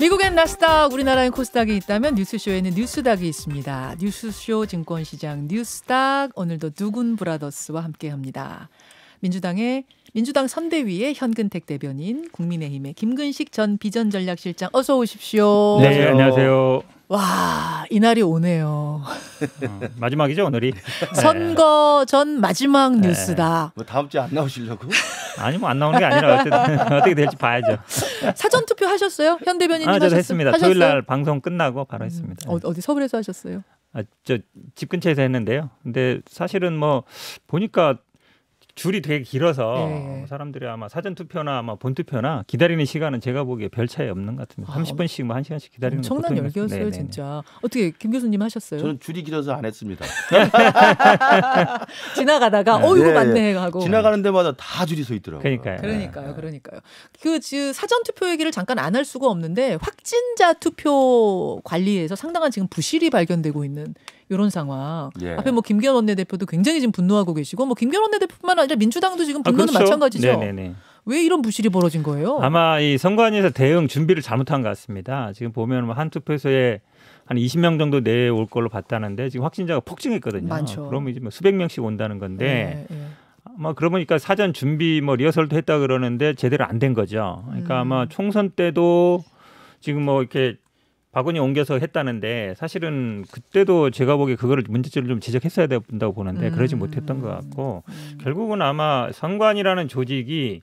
미국엔 나스닥, 우리나라엔 코스닥이 있다면 뉴스쇼에는 뉴스닥이 있습니다. 뉴스쇼 증권시장 뉴스닥 오늘도 두군 브라더스와 함께합니다. 민주당의 민주당 선대위의 현근택 대변인, 국민의힘의 김근식 전 비전전략실장 어서 오십시오. 네, 안녕하세요. 와, 이날이 오네요. 어, 마지막이죠, 오늘이. 선거 전 마지막 네. 뉴스다. 뭐 다음 주에 안 나오시려고? 아니 뭐 안 나오는 게 아니라 어쨌든 어떻게 될지 봐야죠. 사전 투표 하셨어요? 현 대변인님 아, 저도 하셨어요? 했습니다. 하셨어요? 토요일 날 방송 끝나고 바로 했습니다. 어, 어디 서울에서 하셨어요? 아, 저 집 근처에서 했는데요. 근데 사실은 뭐 보니까 줄이 되게 길어서 예, 예. 사람들이 아마 사전 투표나 아마 본 투표나 기다리는 시간은 제가 보기에 별 차이 없는 것 같습니다. 아, 30분씩 뭐 1시간씩 기다리는 거 엄청난 열기였어요, 같습니다. 네네네. 진짜. 어떻게 김 교수님 하셨어요? 저는 줄이 길어서 안 했습니다. 지나가다가 네. 어이구 네, 맞네 하고. 지나가는 데마다 다 줄이 서 있더라고요. 그러니까요. 그러니까요, 그러니까요. 그 지- 사전 투표 얘기를 잠깐 안 할 수가 없는데 확진자 투표 관리에서 상당한 지금 부실이 발견되고 있는 이런 상황. 예. 앞에 뭐 김기현 원내대표도 굉장히 지금 분노하고 계시고 뭐 김기현 원내대표뿐만 아니라 민주당도 지금 아, 분노는 그렇죠. 마찬가지죠. 네네네. 왜 이런 부실이 벌어진 거예요? 아마 이 선관위에서 대응 준비를 잘못한 것 같습니다. 지금 보면 뭐한 투표소에 한 20명 정도 내올 걸로 봤다는데 지금 확진자가 폭증했거든요. 많죠. 그러면 이제 뭐 수백 명씩 온다는 건데 네, 네. 아마 그러 보니까 사전 준비 뭐 리허설도 했다 그러는데 제대로 안 된 거죠. 그러니까 음. 아마 총선 때도 지금 뭐 이렇게 바구니 옮겨서 했다는데 사실은 그때도 제가 보기에 그거를 문제점을 좀 지적했어야 된다고 보는데 그러지 음. 못했던 것 같고 음. 결국은 아마 선관이라는 조직이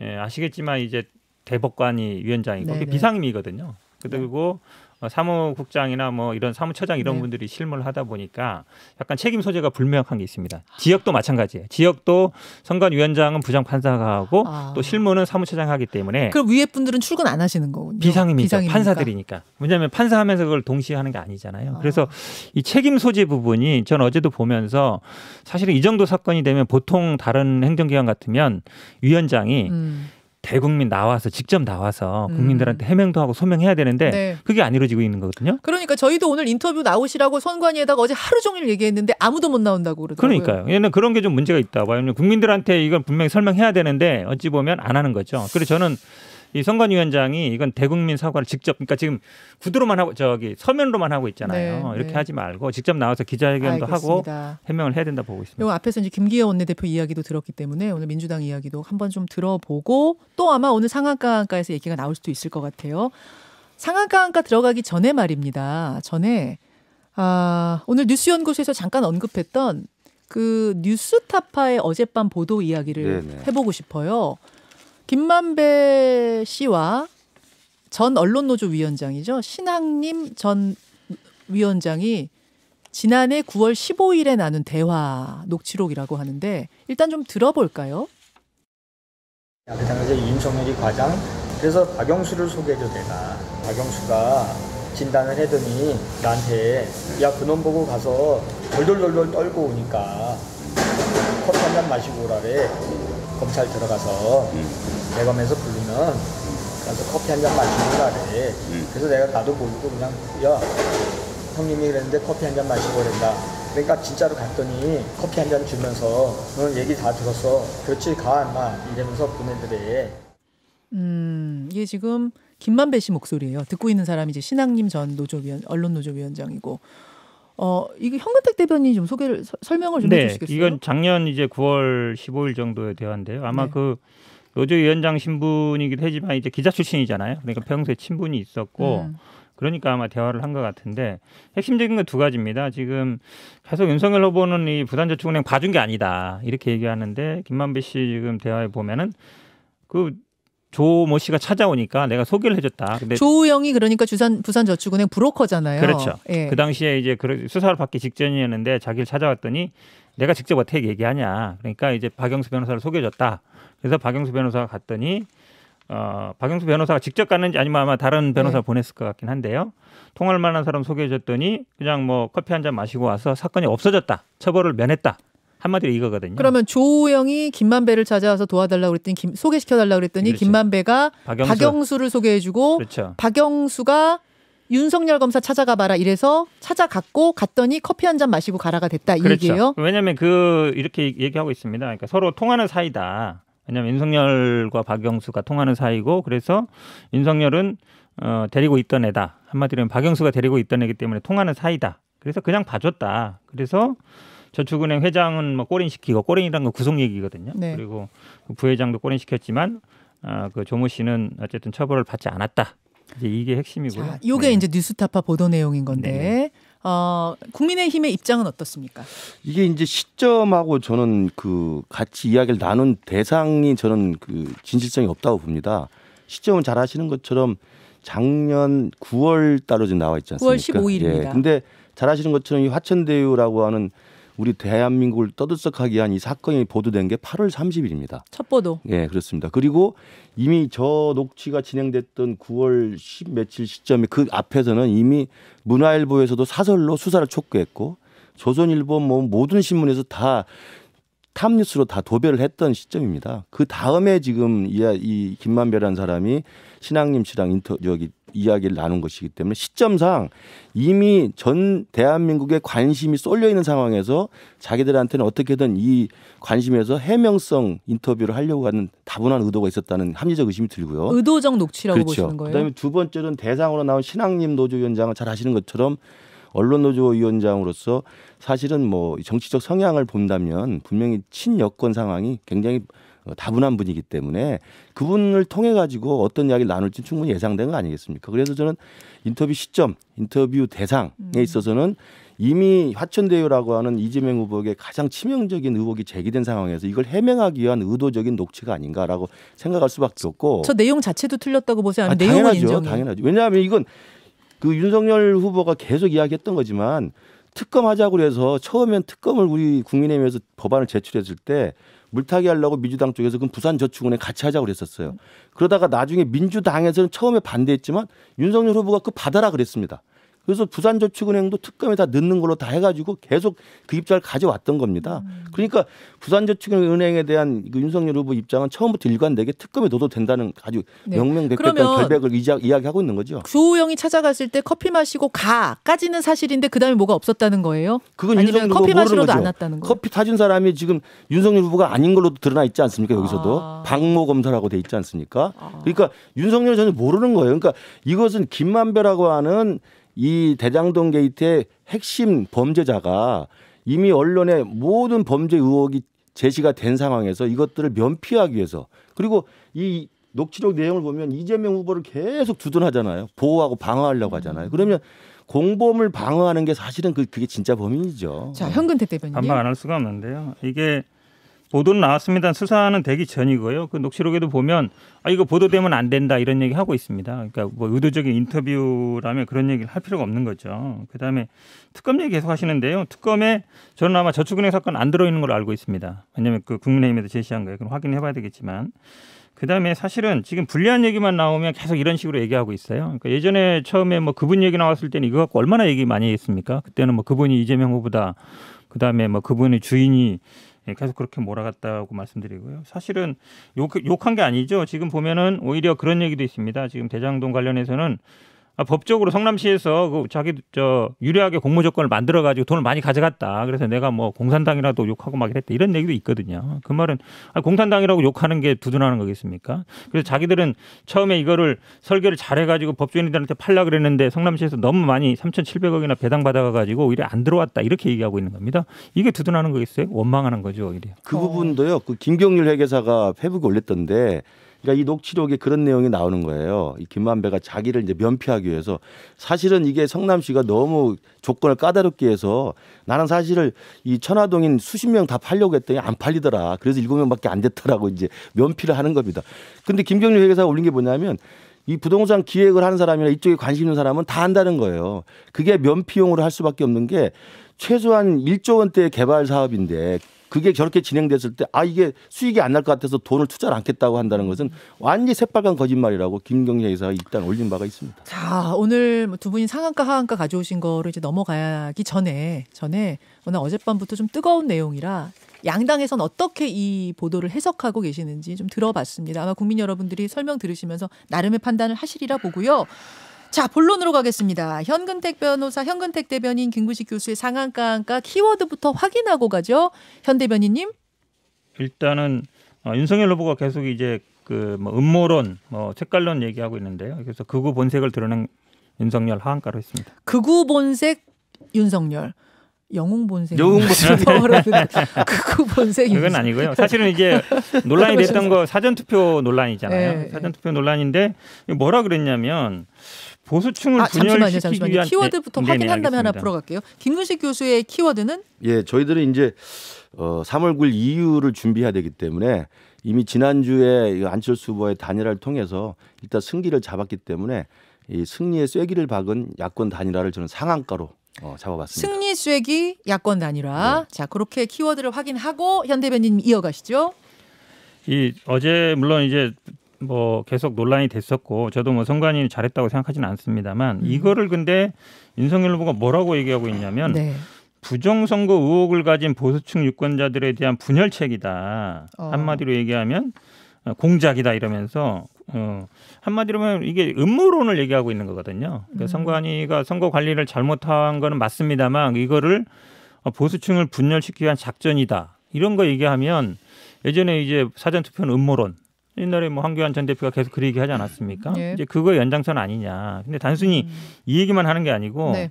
예, 아시겠지만 이제 대법관이 위원장이고. 비상임이거든요. 그리고 어, 사무국장이나 뭐 이런 사무처장 이런 네. 분들이 실무를 하다 보니까 약간 책임 소재가 불명확한 게 있습니다. 지역도 마찬가지예요. 지역도 선관위원장은 부장판사가 하고 아. 또 실무는 사무처장 하기 때문에 그럼 위에 분들은 출근 안 하시는 거군요. 비상임이죠. 비상임이니까. 판사들이니까. 왜냐하면 판사하면서 그걸 동시에 하는 게 아니잖아요. 아. 그래서 이 책임 소재 부분이 전 어제도 보면서 사실은 이 정도 사건이 되면 보통 다른 행정기관 같으면 위원장이 음. 대국민 나와서 직접 나와서 음. 국민들한테 해명도 하고 소명해야 되는데 네. 그게 안 이루어지고 있는 거거든요. 그러니까 저희도 오늘 인터뷰 나오시라고 선관위에다가 어제 하루 종일 얘기했는데 아무도 못 나온다고 그러더라고요. 그러니까요. 얘는 그런 게 좀 문제가 있다. 왜냐하면 국민들한테 이건 분명히 설명해야 되는데 어찌 보면 안 하는 거죠. 그래서 저는 이 선관위원장이 이건 대국민 사과를 직접 그러니까 지금 구두로만 하고 저기 서면으로만 하고 있잖아요. 네, 이렇게 네. 하지 말고 직접 나와서 기자회견도 하고 알겠습니다. 해명을 해야 된다 보고 있습니다. 요 앞에서 이제 김기현 원내대표 이야기도 들었기 때문에 오늘 민주당 이야기도 한번 좀 들어보고 또 아마 오늘 상한가 한가에서 얘기가 나올 수도 있을 것 같아요. 상한가 한가 들어가기 전에 말입니다. 전에 아, 오늘 뉴스연구소에서 잠깐 언급했던 그 뉴스타파의 어젯밤 보도 이야기를 네네. 해보고 싶어요. 김만배 씨와 전 언론노조 위원장이죠. 신학님 전 위원장이 지난해 9월 15일에 나눈 대화 녹취록이라고 하는데 일단 좀 들어볼까요? 그 당시에 윤석열이 과장. 그래서 박영수를 소개해줘 내가 박영수가 진단을 해더니 나한테 야 그놈 보고 가서 돌돌돌돌 떨고 오니까 커피 한잔 마시고 오라래. 검찰 들어가서 대검에서 부르면 가서 커피 한 잔 마시고 오라래 그래서 내가 나도 모르고 그냥 야 형님이 그랬는데 커피 한 잔 마시고 그랬다 그러니까 진짜로 갔더니 커피 한 잔 주면서 너는 얘기 다 들었어 그렇지 가 인마 이러면서 보내더래 음, 이게 지금 김만배 씨 목소리예요. 듣고 있는 사람이 이제 신학님 전 노조위원 언론 노조위원장이고 어 이게 현근택 대변인이 좀 소개를 서- 설명을 좀 네, 해주시겠어요? 이건 작년 이제 9월 15일 정도의 대화인데요. 아마 네. 그 노조 위원장 신분이기도 하지만 이제 기자 출신이잖아요. 그러니까 평소에 친분이 있었고 음. 그러니까 아마 대화를 한 것 같은데 핵심적인 건 두 가지입니다. 지금 계속 윤석열 후보는 이 부산저축은행 봐준 게 아니다 이렇게 얘기하는데 김만배 씨 지금 대화에 보면은 그 조모 씨가 찾아오니까 내가 소개를 해줬다. 근데 조우영이 그러니까 주산 부산저축은행 브로커잖아요. 그렇죠. 예. 그 당시에 이제 그 수사를 받기 직전이었는데 자기를 찾아왔더니 내가 직접 어떻게 얘기하냐. 그러니까 이제 박영수 변호사를 소개해줬다. 그래서 박영수 변호사가 갔더니 어, 박영수 변호사가 직접 갔는지 아니면 아마 다른 변호사를 네. 보냈을 것 같긴 한데요. 통할 만한 사람 소개해줬더니 그냥 뭐 커피 한 잔 마시고 와서 사건이 없어졌다. 처벌을 면했다. 한마디로 이거거든요. 그러면 조우영이 김만배를 찾아와서 도와달라고 그랬더니 김, 소개시켜달라고 그랬더니 그렇죠. 김만배가 박영수. 박영수 를 소개해주고 그렇죠. 박영수가 윤석열 검사 찾아가 봐라 이래서 찾아갔고 갔더니 커피 한 잔 마시고 가라가 됐다 이 그렇죠. 얘기예요. 왜냐하면 그 이렇게 얘기하고 있습니다. 그러니까 서로 통하는 사이다. 왜냐하면 윤석열과 박영수가 통하는 사이고 그래서 윤석열은 어, 데리고 있던 애다. 한마디로 하면 박영수가 데리고 있던 애기 때문에 통하는 사이다. 그래서 그냥 봐줬다. 그래서 저축은행 회장은 뭐 꼬린 시키고 꼬린이란 건 구속 얘기거든요. 네. 그리고 그 부회장도 꼬린 시켰지만 아, 그 조모 씨는 어쨌든 처벌을 받지 않았다. 이제 이게 핵심이고요. 자, 요게 네. 이제 뉴스타파 보도 내용인 건데 네. 어, 국민의힘의 입장은 어떻습니까? 이게 이제 시점하고 저는 그 같이 이야기를 나눈 대상이 저는 그 진실성이 없다고 봅니다. 시점은 잘 아시는 것처럼 작년 9월 달로 지금 나와 있지 않습니까? 9월 15일입니다. 예. 근데 잘 아시는 것처럼 이 화천대유라고 하는 우리 대한민국을 떠들썩하게 한 이 사건이 보도된 게 8월 30일입니다. 첫 보도. 예, 그렇습니다. 그리고 이미 저 녹취가 진행됐던 9월 10 며칠 시점에 그 앞에서는 이미 문화일보에서도 사설로 수사를 촉구했고 조선일보 뭐 모든 신문에서 다 탑뉴스로 다 도배를 했던 시점입니다. 그 다음에 지금 이, 이 김만배라는 사람이 신앙님 씨랑 인터 저기 이야기를 나눈 것이기 때문에 시점상 이미 전 대한민국에 관심이 쏠려 있는 상황에서 자기들한테는 어떻게든 이 관심에서 해명성 인터뷰를 하려고 하는 다분한 의도가 있었다는 합리적 의심이 들고요. 의도적 녹취라고 그렇죠. 보시는 거예요? 그다음에 두 번째는 대상으로 나온 신앙님 노조위원장을 잘 아시는 것처럼 언론 노조위원장으로서 사실은 뭐 정치적 성향을 본다면 분명히 친여권 상황이 굉장히 어, 다분한 분이기 때문에 그분을 통해 가지고 어떤 이야기를 나눌지 충분히 예상된 거 아니겠습니까? 그래서 저는 인터뷰 시점, 인터뷰 대상에 음. 있어서는 이미 화천대유라고 하는 이재명 후보에게 가장 치명적인 의혹이 제기된 상황에서 이걸 해명하기 위한 의도적인 녹취가 아닌가라고 생각할 수밖에 없고 저 내용 자체도 틀렸다고 보세요? 아, 아니면 내용은 당연하죠. 인정해요? 당연하죠. 왜냐하면 이건 그 윤석열 후보가 계속 이야기했던 거지만 특검하자고 그래서 처음엔 특검을 우리 국민의힘에서 법안을 제출했을 때 물타기 하려고 민주당 쪽에서 그럼 부산 저축은행 같이 하자고 그랬었어요. 그러다가 나중에 민주당에서는 처음에 반대했지만 윤석열 후보가 그 받아라 그랬습니다. 그래서 부산저축은행도 특검에 다 넣는 걸로 다 해가지고 계속 그 입장을 가져왔던 겁니다. 음. 그러니까 부산저축은행에 대한 그 윤석열 후보 입장은 처음부터 일관되게 특검에 넣어도 된다는 아주 네. 명명백백한 결백을 이자- 이야기하고 있는 거죠. 주호영이 찾아갔을 때 커피 마시고 가까지는 사실인데 그 다음에 뭐가 없었다는 거예요? 그건 아니면 커피 마시러도 거죠. 안 왔다는 거예요? 커피 타준 사람이 지금 윤석열 후보가 아닌 걸로도 드러나 있지 않습니까? 여기서도 아. 박모 검사라고 돼 있지 않습니까? 아. 그러니까 윤석열 전혀 모르는 거예요. 그러니까 이것은 김만배라고 하는 이 대장동 게이트의 핵심 범죄자가 이미 언론에 모든 범죄 의혹이 제시가 된 상황에서 이것들을 면피하기 위해서 그리고 이 녹취록 내용을 보면 이재명 후보를 계속 두둔하잖아요. 보호하고 방어하려고 하잖아요. 그러면 공범을 방어하는 게 사실은 그 그게 진짜 범인이죠. 자, 현근택 대변인님. 반박 안 할 수가 없는데요. 이게 보도는 나왔습니다. 수사는 되기 전이고요. 그 녹취록에도 보면 아 이거 보도되면 안 된다 이런 얘기 하고 있습니다. 그러니까 뭐 의도적인 인터뷰라면 그런 얘기를 할 필요가 없는 거죠. 그다음에 특검 얘기 계속 하시는데요. 특검에 저는 아마 저축은행 사건 안 들어 있는 걸로 알고 있습니다. 왜냐하면 그 국민의힘에도 제시한 거예요. 그럼 확인해 봐야 되겠지만 그다음에 사실은 지금 불리한 얘기만 나오면 계속 이런 식으로 얘기하고 있어요. 그러니까 예전에 처음에 뭐 그분 얘기 나왔을 때는 이거 갖고 얼마나 얘기 많이 했습니까? 그때는 뭐 그분이 이재명 후보다. 그다음에 뭐 그분의 주인이 계속 그렇게 몰아갔다고 말씀드리고요. 사실은 욕, 욕한 게 아니죠. 지금 보면은 오히려 그런 얘기도 있습니다. 지금 대장동 관련해서는 아, 법적으로 성남시에서 그 자기 저 유리하게 공모 조건을 만들어 가지고 돈을 많이 가져갔다. 그래서 내가 뭐 공산당이라도 욕하고 막 이랬다. 이런 얘기도 있거든요. 그 말은 아, 공산당이라고 욕하는 게 두둔하는 거겠습니까? 그래서 자기들은 처음에 이거를 설계를 잘해 가지고 법조인들한테 팔라 그랬는데 성남시에서 너무 많이 3,700억이나 배당 받아 가지고 오히려 안 들어왔다. 이렇게 얘기하고 있는 겁니다. 이게 두둔하는 거겠어요? 원망하는 거죠, 오히려. 그 어. 부분도요. 그 김경률 회계사가 페북에 올렸던데 그러니까 이 녹취록에 그런 내용이 나오는 거예요. 이 김만배가 자기를 이제 면피하기 위해서 사실은 이게 성남시가 너무 조건을 까다롭게 해서 나는 사실을 이 천화동인 수십 명 다 팔려고 했더니 안 팔리더라. 그래서 일곱 명밖에 안 됐더라고 이제 면피를 하는 겁니다. 근데 김경률 회계사가 올린 게 뭐냐면 이 부동산 기획을 하는 사람이나 이쪽에 관심 있는 사람은 다 한다는 거예요. 그게 면피용으로 할 수밖에 없는 게 최소한 1조 원대의 개발 사업인데 그게 저렇게 진행됐을 때 아 이게 수익이 안 날 것 같아서 돈을 투자를 않겠다고 한다는 것은 완전히 새빨간 거짓말이라고 김경재 이사가 일단 올린 바가 있습니다. 자, 오늘 뭐두 분이 상한가 하한가 가져오신 거를 이제 넘어가기 전에 전에 오늘 어젯밤부터 좀 뜨거운 내용이라 양당에선 어떻게 이 보도를 해석하고 계시는지 좀 들어봤습니다. 아마 국민 여러분들이 설명 들으시면서 나름의 판단을 하시리라 보고요. 자, 본론으로 가겠습니다. 현근택 변호사, 현근택 대변인, 김구식 교수의 상한가 한가 키워드부터 확인하고 가죠. 현 대변인님. 일단은 어, 윤석열 후보가 계속 이제 그뭐 음모론, 뭐 색깔론 얘기하고 있는데요. 그래서 극우 본색을 드러낸 윤석열 하한가로 했습니다. 극우 본색 윤석열. 영웅 본색. 영웅 본색. 극우 본색. 그건. 아니고요. 사실은 이제 논란이 됐던 거 사전 투표 논란이잖아요. 네, 사전 투표 논란인데 뭐라 그랬냐면 보수층을 아, 잠시만요, 분열시키기 잠시만요. 위한 키워드부터 네, 확인한 다음에 하나. 풀어갈게요. 김근식 교수의 키워드는 예, 저희들은 이제 어 3월 9일 이유를 준비해야 되기 때문에 이미 지난주에 이 안철수 후보의 단일화를 통해서 일단 승기를 잡았기 때문에 이 승리의 쐐기를 박은 야권 단일화를 저는 상한가로 어, 잡아봤습니다. 승리 쐐기 야권 단일화. 네. 자, 그렇게 키워드를 확인하고 현 대변인 이어가시죠. 이 어제 물론 이제 뭐 계속 논란이 됐었고 저도 뭐 선관위 잘했다고 생각하지는 않습니다만 음. 이거를 근데 윤석열 후보가 뭐라고 얘기하고 있냐면 네. 부정선거 의혹을 가진 보수층 유권자들에 대한 분열책이다. 어. 한마디로 얘기하면 어, 공작이다 이러면서 어, 한마디로 하면 이게 음모론을 얘기하고 있는 거거든요. 그러니까 음. 선관위가 선거 관리를 잘못한 거는 맞습니다만 이거를 어, 보수층을 분열시키기 위한 작전이다. 이런 거 얘기하면 예전에 이제 사전 투표는 음모론 옛날에 뭐 황교안 전 대표가 계속 그 얘기 하지 않았습니까? 예. 이제 그거 연장선 아니냐. 근데 단순히 이 얘기만 하는 게 아니고 네.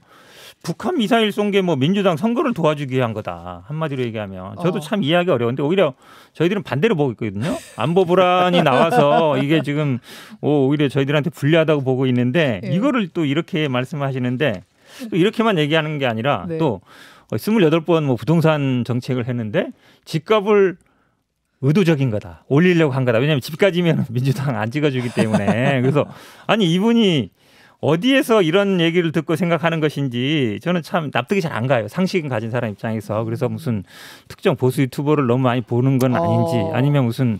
북한 미사일 쏜 게 뭐 민주당 선거를 도와주기 위한 거다 한마디로 얘기하면 저도 어. 참 이해하기 어려운데 오히려 저희들은 반대로 보고 있거든요 안보 불안이 나와서 이게 지금 오, 오히려 저희들한테 불리하다고 보고 있는데 예. 이거를 또 이렇게 말씀하시는데 또 이렇게만 얘기하는 게 아니라 네. 또 28번 뭐 부동산 정책을 했는데 집값을 의도적인 거다. 올리려고 한 거다. 왜냐하면 집까지면 민주당 안 찍어주기 때문에. 그래서 아니 이분이 어디에서 이런 얘기를 듣고 생각하는 것인지 저는 참 납득이 잘 안 가요. 상식은 가진 사람 입장에서. 그래서 무슨 특정 보수 유튜버를 너무 많이 보는 건 아닌지 어. 아니면 무슨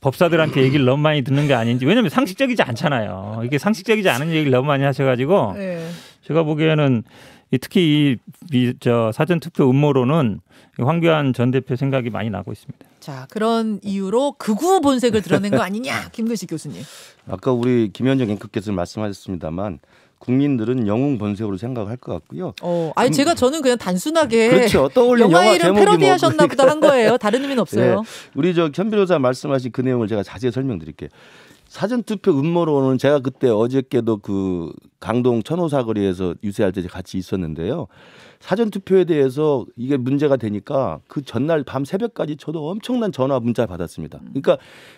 법사들한테 얘기를 너무 많이 듣는 게 아닌지 왜냐하면 상식적이지 않잖아요. 이게 상식적이지 않은 얘기를 너무 많이 하셔가지고 네. 제가 보기에는 이 특히 이저 사전 투표 음모론은 황교안 전 대표 생각이 많이 나고 있습니다. 자, 그런 이유로 극우 본색을 드러낸 거 아니냐, 김근식 교수님. 아까 우리 김현정 앵커께서 말씀하셨습니다만 국민들은 영웅 본색으로 생각할 것 같고요. 어, 아니 제가 저는 그냥 단순하게 그렇죠. 떠올린 영화, 영화, 이름 제목이 패러디하셨나 뭐 보다 한 거예요. 다른 의미는 없어요. 네. 우리 저 현 변호사 말씀하신 그 내용을 제가 자세히 설명드릴게요. 사전 투표 음모론은 제가 그때 어저께도 그 강동 천호사거리에서 유세할 때 같이 있었는데요. 사전 투표에 대해서 이게 문제가 되니까 그 전날 밤 새벽까지 저도 엄청난 전화 문자 받았습니다. 그러니까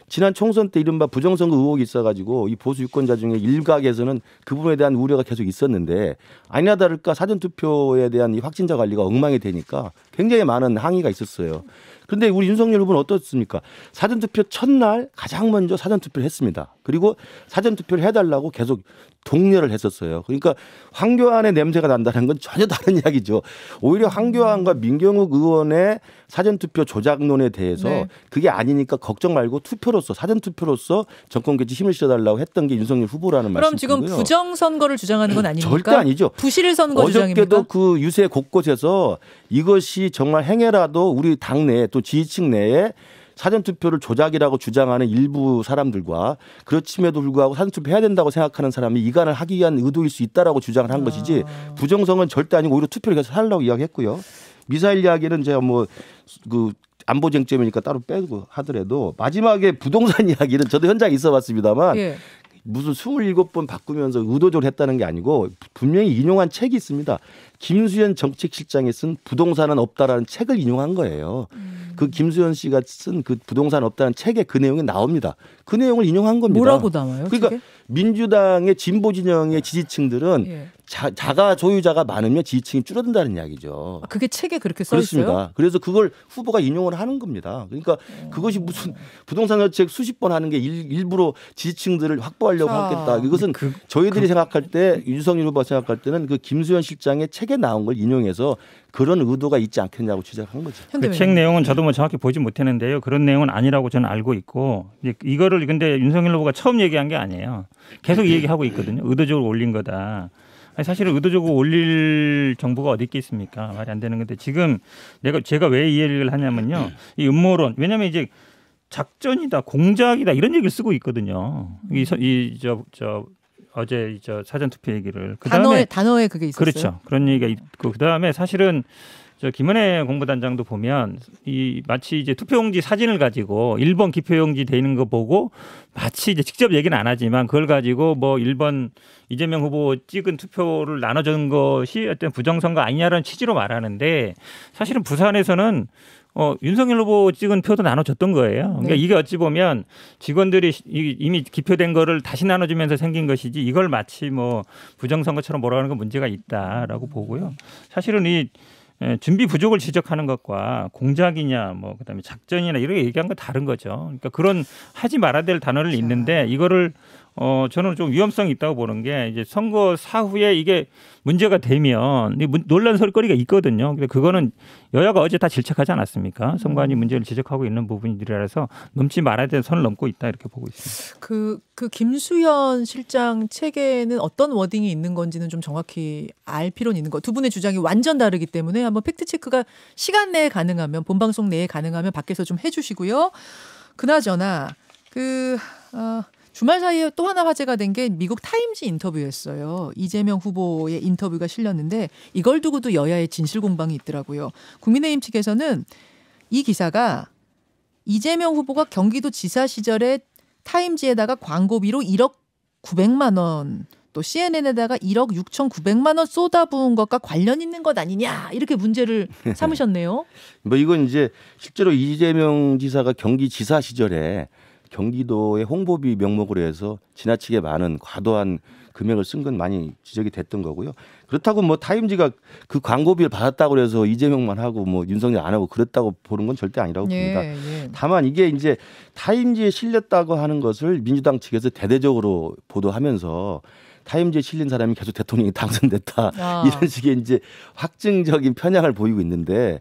지난 총선 때 이른바 부정선거 의혹이 있어가지고 이 보수 유권자 중에 일각에서는 그 부분에 대한 우려가 계속 있었는데 아니나 다를까 사전 투표에 대한 이 확진자 관리가 엉망이 되니까 굉장히 많은 항의가 있었어요. 그런데 우리 윤석열 후보는 어떻습니까? 사전투표 첫날 가장 먼저 사전투표를 했습니다. 그리고 사전투표를 해달라고 계속 독려를 했었어요. 그러니까 황교안의 냄새가 난다는 건 전혀 다른 이야기죠. 오히려 황교안과 민경욱 의원의 사전투표 조작론에 대해서 네. 그게 아니니까 걱정 말고 투표로서 사전투표로서 정권 개최 힘을 실어달라고 했던 게 윤석열 후보라는 그럼 지금 말씀이고요. 부정 선거를 주장하는 건 아닙니까? 절대 아니죠. 부실 선거 주장입니까? 어저께도 그 유세 곳곳에서 이것이 정말 행해라도 우리 당내 또 지지층 내에 사전투표를 조작이라고 주장하는 일부 사람들과 그렇음에도 불구하고 사전투표 해야 된다고 생각하는 사람이 이간을 하기 위한 의도일 수 있다라고 주장을 한 것이지 아. 부정성은 절대 아니고 오히려 투표를 계속 하려고 이야기했고요. 미사일 이야기는 제가 뭐그 안보 쟁점이니까 따로 빼고 하더라도 마지막에 부동산 이야기는 저도 현장에 있어 봤습니다만 예. 무슨 27번 바꾸면서 의도적으로 했다는 게 아니고 분명히 인용한 책이 있습니다. 김수현 정책실장이 쓴 부동산은 없다라는 책을 인용한 거예요. 음. 그 김수현 씨가 쓴 그 부동산 없다는 책에 그 내용이 나옵니다. 그 내용을 인용한 겁니다. 뭐라고 나와요? 그러니까 책에? 민주당의 진보 진영의 지지층들은 예. 자, 자가 소유자가 많으면 지지층이 줄어든다는 이야기죠. 아, 그게 책에 그렇게 써 있어요? 그렇습니다. 그래서 그걸 후보가 인용을 하는 겁니다. 그러니까 그것이 무슨 부동산 정책 수십 번 하는 게 일, 일부러 지지층들을 확보하려고 자, 하겠다. 이것은 그- 저희들이 생각할 때 윤석열 후보가 생각할 때는 그 김수현 실장의 책에 나온 걸 인용해서 그런 의도가 있지 않겠냐고 지적한 거죠. 그 책. 내용은 저도 뭐 정확히 보지 못했는데요. 그런 내용은 아니라고 저는 알고 있고 이제 이거를 근데 윤석열 후보가 처음 얘기한 게 아니에요. 계속 얘기하고 있거든요. 의도적으로 올린 거다. 아니 사실은 의도적으로 올릴 정보가 어디 있겠습니까? 말이 안 되는 건데 지금 내가 제가 왜이 얘기를 하냐면요. 이 음모론 왜냐하면 이제 작전이다, 공작이다 이런 얘기를 쓰고 있거든요. 이저 저 어제 저 사전 투표 얘기를 그 단어에 다음에 단어에 그게 있었어요. 그렇죠. 그런 얘기가 있고 그다음에 사실은 저 김은혜 공보단장도 보면 이 마치 이제 투표용지 사진을 가지고 1번 기표용지 돼 있는 거 보고 마치 이제 직접 얘기는 안 하지만 그걸 가지고 뭐 1번 이재명 후보 찍은 투표를 나눠준 것이 어떤 부정선거 아니냐라는 취지로 말하는데 사실은 부산에서는 어, 윤석열 후보 찍은 표도 나눠줬던 거예요. 그러니까 네. 이게 어찌 보면 직원들이 이- 이미 기표된 거를 다시 나눠주면서 생긴 것이지 이걸 마치 뭐 부정선거처럼 몰아가는 건 문제가 있다라고 보고요. 사실은 이 에, 준비 부족을 지적하는 것과 공작이냐 뭐 그다음에 작전이나 이런 거 얘기한 건 다른 거죠. 그러니까 그런 하지 말아야 될 단어를 있는데 이거를 어 저는 좀 위험성이 있다고 보는 게 이제 선거 사후에 이게 문제가 되면 이 문- 논란 설거리가 있거든요. 근데 그거는 여야가 어제 다 질책하지 않았습니까? 선관위 문제를 지적하고 있는 부분이라서 넘지 말아야 될 선을 넘고 있다 이렇게 보고 있습니다. 그, 그 김수현 실장 책에는 어떤 wording이 있는 건지는 좀 정확히 알 필요는 있는 거. 두 분의 주장이 완전 다르기 때문에 한번 fact check가 시간 내에 가능하면 본 방송 내에 가능하면 밖에서 좀 해주시고요. 그나저나 그 어, 주말 사이에 또 하나 화제가 된 게 미국 타임지 인터뷰였어요. 이재명 후보의 인터뷰가 실렸는데 이걸 두고도 여야의 진실 공방이 있더라고요. 국민의힘 측에서는 이 기사가 이재명 후보가 경기도 지사 시절에 타임지에다가 광고비로 1억 900만 원, 또 CNN에다가 1억 6,900만 원 쏟아부은 것과 관련 있는 것 아니냐 이렇게 문제를 삼으셨네요. 뭐 이건 이제 실제로 이재명 지사가 경기 지사 시절에 경기도의 홍보비 명목으로 해서 지나치게 많은 과도한 금액을 쓴 건 많이 지적이 됐던 거고요. 그렇다고 뭐 타임지가 그 광고비를 받았다고 그래서 이재명만 하고 뭐 윤석열 안 하고 그랬다고 보는 건 절대 아니라고 봅니다. 예, 예. 다만 이게 이제 타임지에 실렸다고 하는 것을 민주당 측에서 대대적으로 보도하면서 타임지에 실린 사람이 계속 대통령이 당선됐다 아. 이런 식의 이제 확증적인 편향을 보이고 있는데 그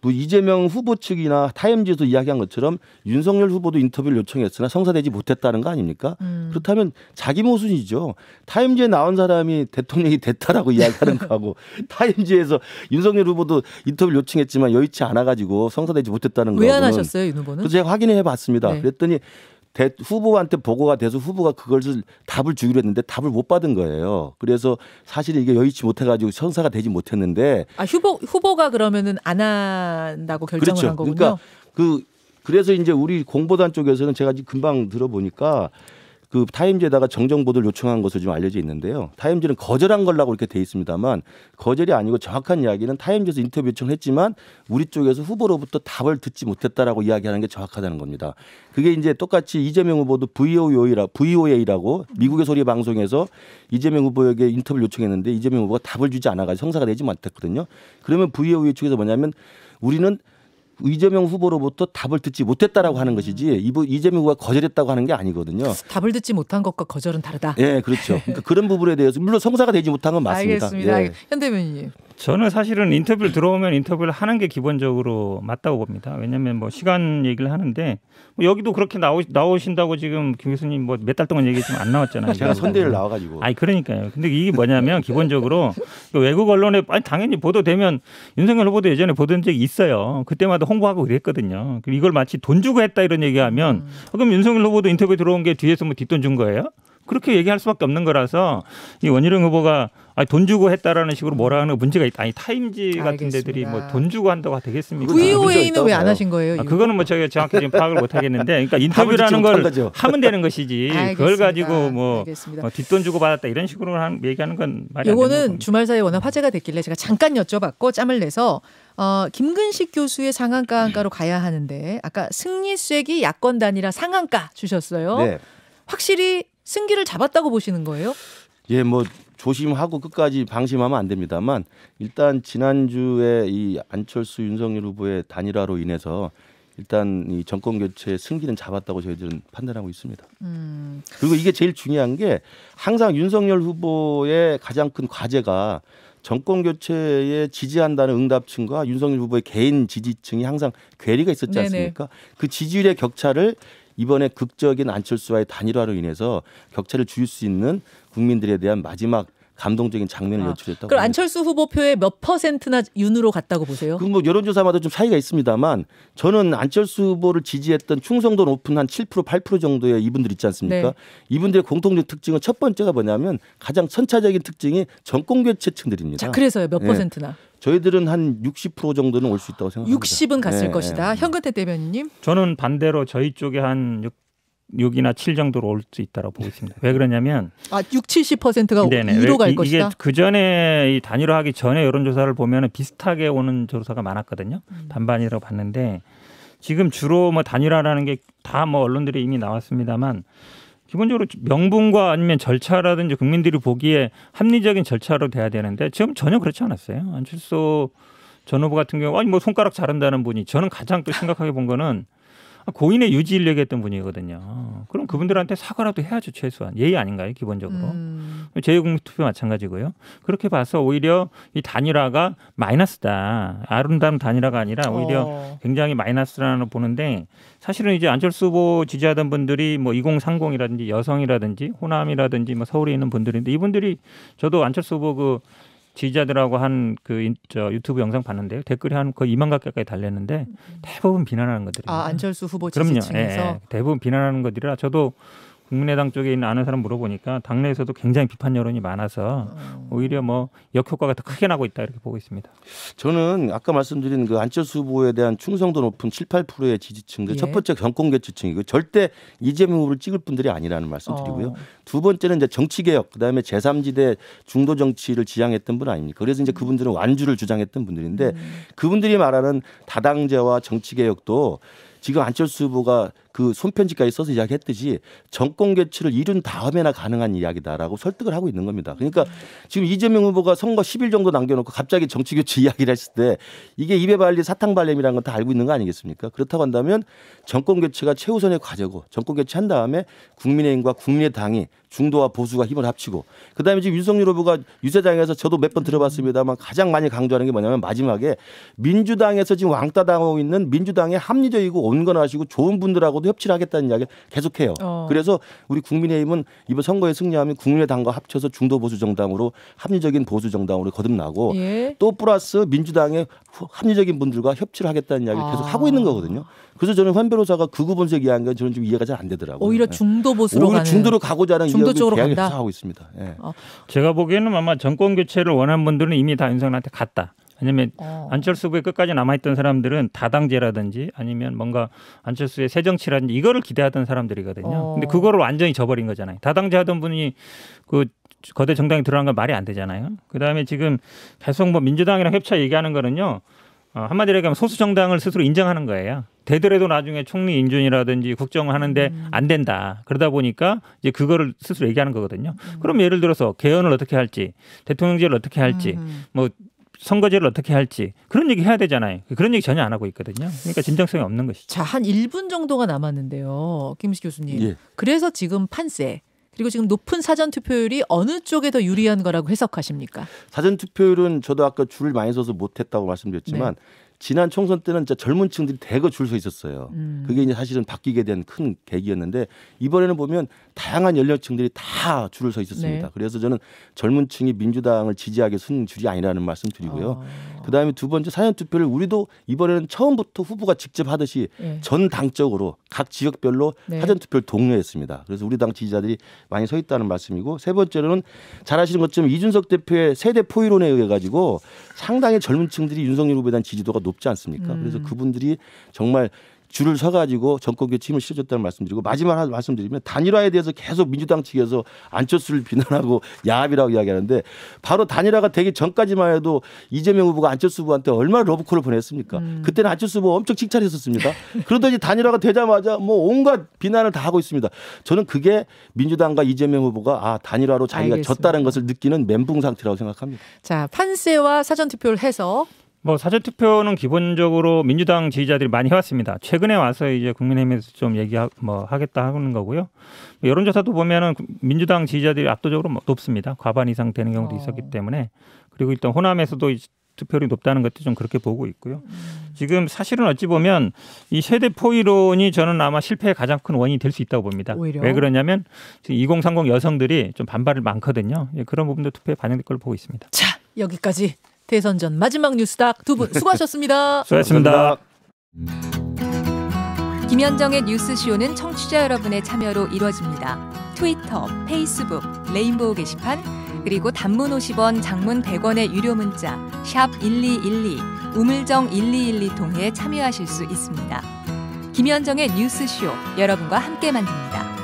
뭐 이재명 후보 측이나 타임지에서 이야기한 것처럼 윤석열 후보도 인터뷰를 요청했으나 성사되지 못했다는 거 아닙니까? 음. 그렇다면 자기 모순이죠. 타임지에 나온 사람이 대통령이 됐다라고 이야기하는 거하고 타임지에서 윤석열 후보도 인터뷰를 요청했지만 여의치 않아가지고 성사되지 못했다는 거. 왜안 하셨어요, 이 후보는? 그래서 제가 확인해 봤습니다. 네. 그랬더니 대, 후보한테 보고가 돼서 후보가 그것을 답을 주기로 했는데 답을 못 받은 거예요. 그래서 사실 이게 여의치 못해가지고 성사가 되지 못했는데 아 후보 후보가 그러면은 안 한다고 결정을 그렇죠. 한 거군요. 그러니까 그 그래서 이제 우리 공보단 쪽에서는 제가 금방 들어보니까 그 타임지에다가 정정 보도를 요청한 것으로 지금 알려져 있는데요. 타임지는 거절한 거라고 이렇게 돼 있습니다만 거절이 아니고 정확한 이야기는 타임지에서 인터뷰 요청을 했지만 우리 쪽에서 후보로부터 답을 듣지 못했다라고 이야기하는 게 정확하다는 겁니다. 그게 이제 똑같이 이재명 후보도 VOA라 VOA라고 미국의 소리 방송에서 이재명 후보에게 인터뷰를 요청했는데 이재명 후보가 답을 주지 않아가지고 성사가 되지 못했거든요. 그러면 VOA 측에서 뭐냐면 우리는 이재명 후보로부터 답을 듣지 못했다라고 하는 것이지 이부- 이재명 후보가 거절했다고 하는 게 아니거든요. 답을 듣지 못한 것과 거절은 다르다. 예, 그렇죠. 그러니까 그런 부분에 대해서 물론 성사가 되지 못한 건 맞습니다. 알겠습니다. 예. 현대변인님. 저는 사실은 인터뷰를 들어오면 인터뷰를 하는 게 기본적으로 맞다고 봅니다. 왜냐하면 뭐 시간 얘기를 하는데 뭐 여기도 그렇게 나오, 나오신다고 지금 김 교수님 뭐 몇 달 동안 얘기했지만 안 나왔잖아요. 제가 선대를 나와가지고 아니 그러니까요. 근데 이게 뭐냐면 기본적으로 그 외국 언론에 아니 당연히 보도되면 윤석열 후보도 예전에 보던 적이 있어요. 그때마다 홍보하고 그랬거든요. 이걸 마치 돈 주고 했다 이런 얘기하면 어, 그럼 윤석열 후보도 인터뷰 들어온 게 뒤에서 뭐 뒷돈 준 거예요? 그렇게 얘기할 수밖에 없는 거라서 이 원희룡 후보가 아니, 돈 주고 했다라는 식으로 뭐라 하는 문제가 있다. 아니 타임지 같은 알겠습니다. 데들이 뭐 돈 주고 한다고 되겠습니까? VOA는 왜 안. 하신 거예요? 아? 그거는 뭐 제가 정확히 지금 파악을 못 하겠는데, 그러니까 인터뷰라는 걸. 하면 되는 것이지, 그걸 알겠습니다. 가지고 뭐. 어, 뒷돈 주고 받았다 이런 식으로 한, 얘기하는 건 말이 안 되는 요거는 겁니다. 주말 사이에 워낙 화제가 됐길래 제가 잠깐 여쭤봤고 짬을 내서 어, 김근식 교수의 상한가 한가로 가야 하는데 아까 승리수액이 야권 단위라 상한가 주셨어요. 네. 확실히 승기를 잡았다고 보시는 거예요? 예, 뭐 조심하고 끝까지 방심하면 안 됩니다만 일단 지난주에 이 안철수 윤석열 후보의 단일화로 인해서 일단 이 정권 교체 승기는 잡았다고 저희들은 판단하고 있습니다. 음, 그리고 이게 제일 중요한 게 항상 윤석열 후보의 가장 큰 과제가 정권 교체에 지지한다는 응답층과 윤석열 후보의 개인 지지층이 항상 괴리가 있었지 네네. 않습니까? 그 지지율의 격차를 이번에 극적인 안철수와의 단일화로 인해서 격차를 줄일 수 있는 국민들에 대한 마지막 감동적인 장면을 아, 연출했다고. 그럼 봅니다. 안철수 후보표의 몇 퍼센트나 윤으로 갔다고 보세요? 그뭐 여론조사마다 좀 차이가 있습니다만 저는 안철수 후보를 지지했던 충성도 높은 한 7% 8% 정도의 이분들 있지 않습니까? 네. 이분들의 공통적 특징은 첫 번째가 뭐냐면 가장 선차적인 특징이 정권 교체층들입니다. 자, 그래서요. 몇 예. 퍼센트나? 저희들은 한 60% 정도는 올 수 있다고 생각합니다. 60은 갔을 네, 것이다. 네. 현근태 대변인님. 저는 반대로 저희 쪽에 한 6, 6이나 7 정도로 올 수 있다고 보고 있습니다. 왜 그러냐면 아, 6, 70%가 네네. 2로 갈 이- 것이다. 이게 그 전에 이 단일화하기 전에 여론 조사를 보면 비슷하게 오는 조사가 많았거든요. 음. 반반이라고 봤는데 지금 주로 뭐 단일화라는 게 다 뭐 언론들이 이미 나왔습니다만 기본적으로 명분과 아니면 절차라든지 국민들이 보기에 합리적인 절차로 돼야 되는데 지금 전혀 그렇지 않았어요. 안철수 전 후보 같은 경우 아니 뭐 손가락 자른다는 분이 저는 가장 또 심각하게 본 거는 고인의 유지 인력이 했던 분이거든요. 그럼 그분들한테 사과라도 해야죠 최소한 예의 아닌가요 기본적으로. 음. 제2국민투표 마찬가지고요. 그렇게 봐서 오히려 이 단일화가 마이너스다. 아름다운 단일화가 아니라 오히려 어. 굉장히 마이너스라는 보는데 사실은 이제 안철수 후보 지지하던 분들이 뭐 2030이라든지 여성이라든지 호남이라든지 뭐 서울에 있는 분들인데 이분들이 저도 안철수 후보 그 지지자들하고 한그 유튜브 영상 봤는데요. 댓글이 한 거의 2만 가까이 달렸는데 대부분 비난하는 것들이에요. 아, 안철수 후보 그럼요. 지지층에서 예, 예. 대부분 비난하는 것들이라 저도 국민의당 쪽에 있는 아는 사람 물어보니까 당내에서도 굉장히 비판 여론이 많아서 어. 오히려 뭐 역효과가 더 크게 나고 있다 이렇게 보고 있습니다. 저는 아까 말씀드린 그 안철수 후보에 대한 충성도 높은 7, 8%의 지지층들 예. 첫 번째 정권 개최층이고 절대 이재명 후보를 찍을 분들이 아니라는 말씀드리고요. 어. 두 번째는 이제 정치 개혁, 그다음에 제3지대 중도 정치를 지향했던 분 아닙니까? 그래서 이제 그분들은 완주를 주장했던 분들인데 음. 그분들이 말하는 다당제와 정치 개혁도 지금 안철수 후보가 그 손편지까지 써서 이야기했듯이 정권 개최를 이룬 다음에나 가능한 이야기다라고 설득을 하고 있는 겁니다. 그러니까 지금 이재명 후보가 선거 10일 정도 남겨놓고 갑자기 정치 교체 이야기를 했을 때 이게 입에 발리 사탕 발냄이라는 건 다 알고 있는 거 아니겠습니까? 그렇다고 한다면 정권 교체가 최우선의 과제고 정권 교체한 다음에 국민의힘과 국민의당이 중도와 보수가 힘을 합치고 그다음에 지금 윤석열 후보가 유세장에서 저도 몇 번 들어봤습니다만 가장 많이 강조하는 게 뭐냐면 마지막에 민주당에서 지금 왕따 당하고 있는 민주당의 합리적이고 온건하시고 좋은 분들하고도 협치를 하겠다는 이야기를 계속해요. 어. 그래서 우리 국민의힘은 이번 선거에 승리하면 국민의당과 합쳐서 중도 보수 정당으로 합리적인 보수 정당으로 거듭나고 예. 또 플러스 민주당의 후- 합리적인 분들과 협치를 하겠다는 이야기를 아. 계속 하고 있는 거거든요. 그래서 저는 환 변호사가 극우 분석 이야기한 건 저는 좀 이해가 잘 안 되더라고요. 오히려 예. 중도 보수로 오히려 중도로 가고자 하는 중도 쪽으로 간다? 하고 있습니다. 예. 제가 보기에는 아마 정권 교체를 원하는 분들은 이미 다 윤석열한테 갔다. 왜냐하면 어. 안철수 후보에 끝까지 남아있던 사람들은 다당제라든지 아니면 뭔가 안철수의 새 정치라든지 이거를 기대하던 사람들이거든요. 어. 근데 그거를 완전히 저버린 거잖아요. 다당제 하던 분이 그 거대 정당에 들어간 건 말이 안 되잖아요. 그 다음에 지금 계속 뭐 민주당이랑 협차 얘기하는 거는요. 어, 한마디로 얘기하면 소수 정당을 스스로 인정하는 거예요. 되더라도 나중에 총리 인준이라든지 국정을 하는데 음. 안 된다. 그러다 보니까 이제 그거를 스스로 얘기하는 거거든요. 그럼 예를 들어서 개헌을 어떻게 할지, 대통령제를 어떻게 할지, 음. 뭐 선거제를 어떻게 할지 그런 얘기 해야 되잖아요. 그런 얘기 전혀 안 하고 있거든요. 그러니까 진정성이 없는 것이죠. 자, 한 1분 정도가 남았는데요. 김수 교수님. 예. 그래서 지금 판세 그리고 지금 높은 사전 투표율이 어느 쪽에 더 유리한 거라고 해석하십니까? 사전 투표율은 저도 아까 줄을 많이 서서 못 했다고 말씀드렸지만 지난 총선 때는 진짜 젊은 층들이 대거 줄 서 있었어요. 음. 그게 이제 사실은 바뀌게 된 큰 계기였는데 이번에는 보면 다양한 연령층들이 다 줄을 서 있었습니다. 네. 그래서 저는 젊은 층이 민주당을 지지하게 쓴 줄이 아니라는 말씀 드리고요. 어. 그다음에 두 번째 사전 투표를 우리도 이번에는 처음부터 후보가 직접 하듯이 예. 전 당적으로 각 지역별로 네. 사전 투표를 독려했습니다. 그래서 우리 당 지지자들이 많이 서 있다는 말씀이고 세 번째로는 잘 아시는 것처럼 이준석 대표의 세대 포위론에 의해 가지고 상당히 젊은 층들이 윤석열 후보에 대한 지지도가 높지 않습니까? 음. 그래서 그분들이 정말 줄을 서가지고 정권 교체 힘을 실어줬다는 말씀드리고 마지막 하나 말씀드리면 단일화에 대해서 계속 민주당 측에서 안철수를 비난하고 야합이라고 이야기하는데 바로 단일화가 되기 전까지만 해도 이재명 후보가 안철수 후보한테 얼마나 러브콜을 보냈습니까? 음. 그때는 안철수 후보 엄청 칭찬했었습니다. 그러더니 단일화가 되자마자 뭐 온갖 비난을 다 하고 있습니다. 저는 그게 민주당과 이재명 후보가 아 단일화로 자기가 알겠습니다. 졌다는 것을 느끼는 멘붕 상태라고 생각합니다. 자, 판세와 사전 투표를 해서 뭐 사전 투표는 기본적으로 민주당 지지자들이 많이 해왔습니다. 최근에 와서 이제 국민의힘에서 좀 얘기 뭐 하겠다 하는 거고요. 여론조사도 보면은 민주당 지지자들이 압도적으로 뭐 높습니다. 과반 이상 되는 경우도 어. 있었기 때문에 그리고 일단 호남에서도 이 투표율이 높다는 것도 좀 그렇게 보고 있고요. 지금 사실은 어찌 보면 이 세대 포위론이 저는 아마 실패의 가장 큰 원인이 될 수 있다고 봅니다. 오히려? 왜 그러냐면 지금 2030 여성들이 좀 반발을 많거든요. 예, 그런 부분도 투표에 반영될 걸로 보고 있습니다. 자, 여기까지 대선 전 마지막 뉴스닥 두분 수고하셨습니다. 수고하셨습니다. 김현정의 뉴스쇼는 청취자 여러분의 참여로 이루어집니다. 트위터, 페이스북, 레인보우 게시판, 그리고 단문 50원, 장문 100원의 유료 문자 샵 1212, 우물정 1212 통해 참여하실 수 있습니다. 김현정의 뉴스쇼 여러분과 함께 만듭니다.